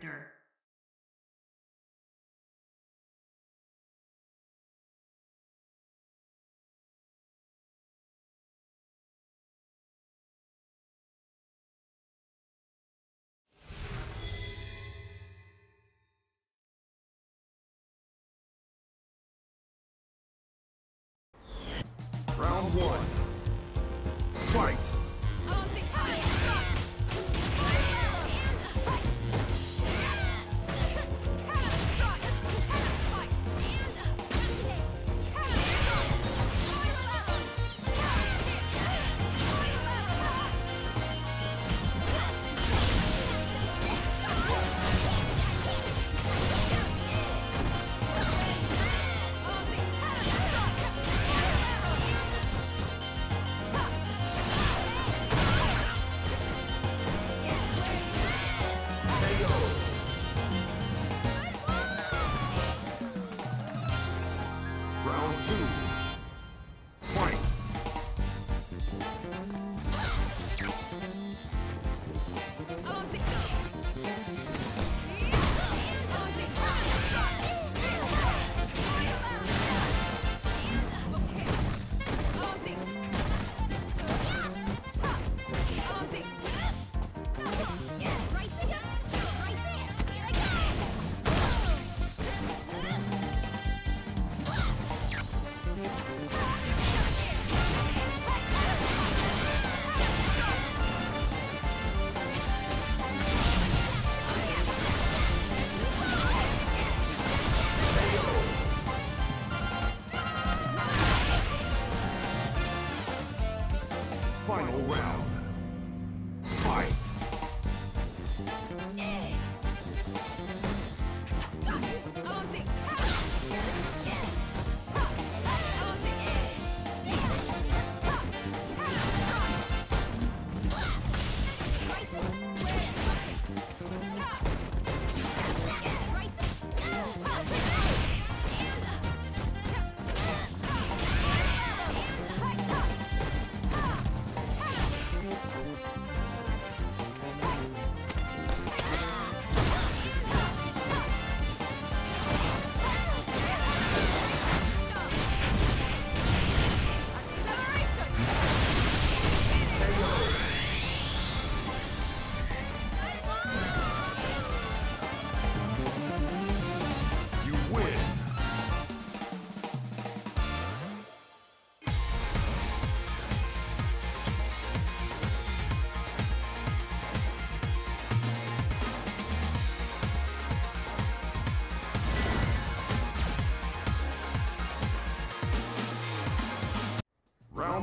character. Round one. Fight!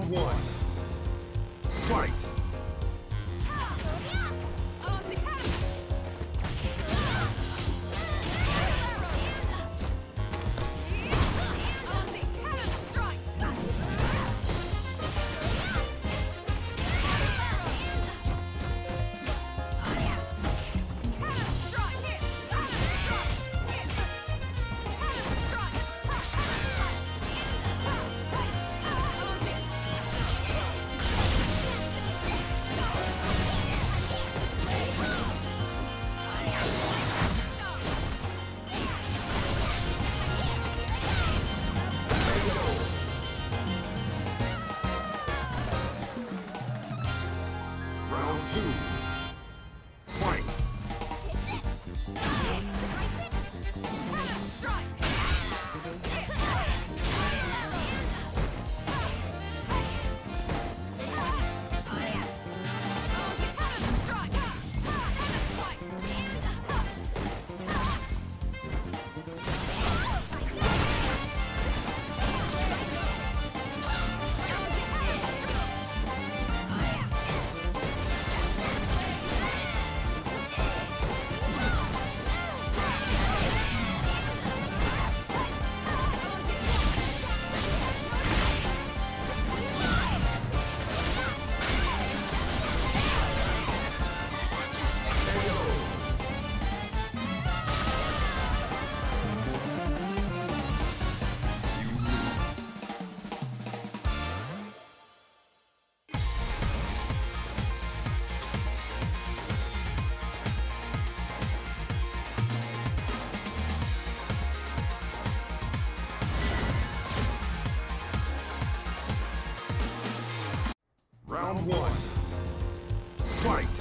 One. Round one. Fight!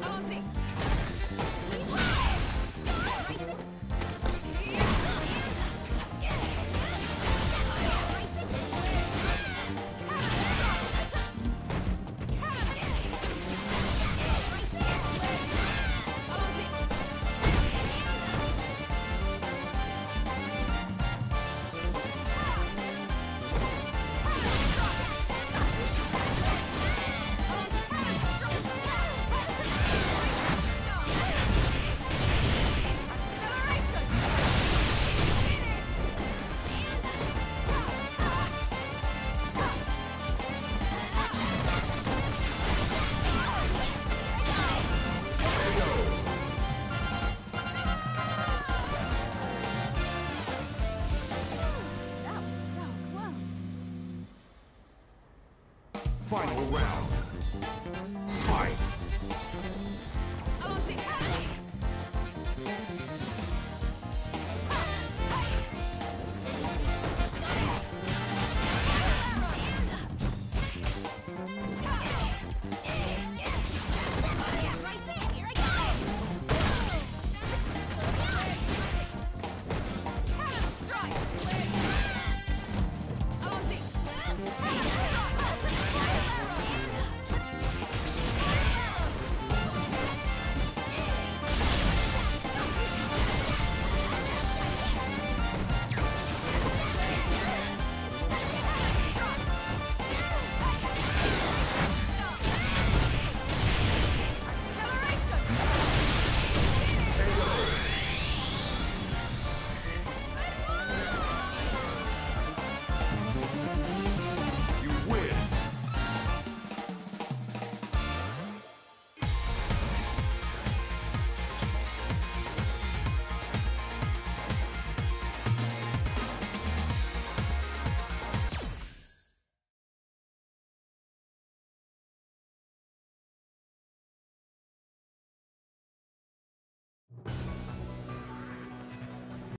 That Final round. Fight!